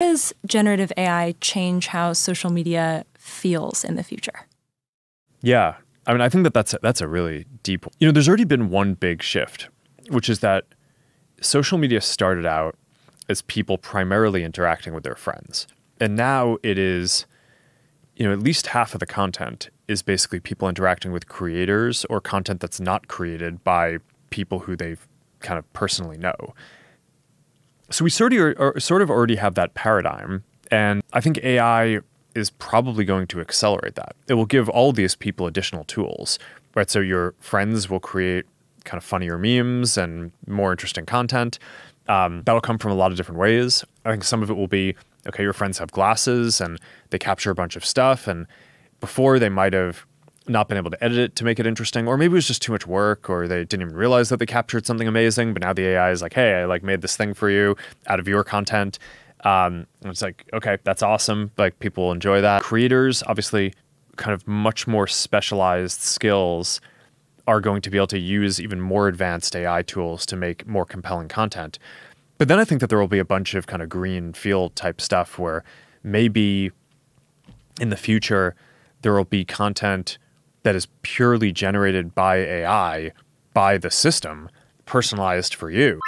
Does generative AI change how social media feels in the future? Yeah. I mean, I think that that's a, that's a really deep. You know, there's already been one big shift, which is that social media started out as people primarily interacting with their friends. And now it is you know, at least half of the content is basically people interacting with creators or content that's not created by people who they've kind of personally know. So we sort of, sort of already have that paradigm. And I think AI is probably going to accelerate that. It will give all these people additional tools, right? So your friends will create kind of funnier memes and more interesting content. Um, that'll come from a lot of different ways. I think some of it will be okay, your friends have glasses and they capture a bunch of stuff. And before they might have not been able to edit it to make it interesting, or maybe it was just too much work, or they didn't even realize that they captured something amazing. But now the AI is like, hey, I like made this thing for you out of your content. Um, and it's like, okay, that's awesome. Like people will enjoy that. Creators, obviously, kind of much more specialized skills are going to be able to use even more advanced AI tools to make more compelling content. But then I think that there will be a bunch of kind of green field type stuff where maybe in the future there will be content that is purely generated by AI by the system, personalized for you.